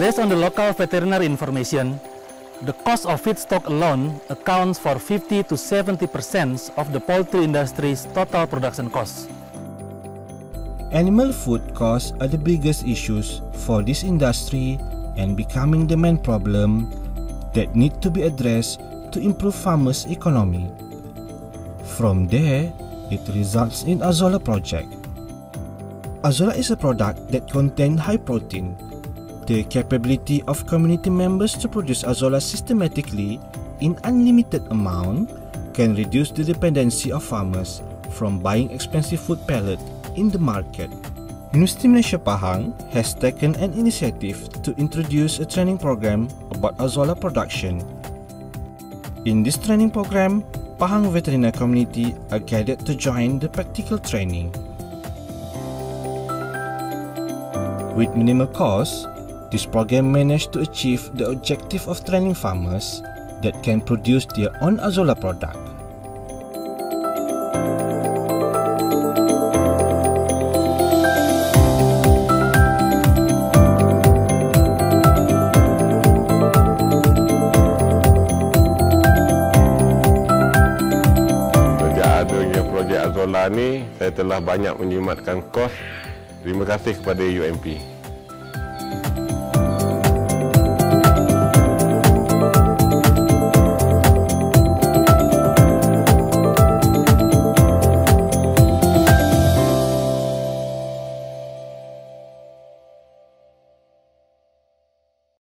Based on the local veterinary information, the cost of feedstock alone accounts for 50 to 70 percent of the poultry industry's total production costs. Animal food costs are the biggest issues for this industry and becoming the main problem that need to be addressed to improve farmers' economy. From there, it results in Azolla project. Azolla is a product that contains high protein. The capability of community members to produce Azolla systematically in unlimited amount can reduce the dependency of farmers from buying expensive food pellet in the market. University Malaysia Pahang has taken an initiative to introduce a training program about Azolla production. In this training program, Pahang veterinary community are guided to join the practical training. With minimal cost, this program managed to achieve the objective of training farmers that can produce their own Azolla product. Projek Azolla ni, saya telah banyak menjimatkan kos. Terima kasih kepada UMP.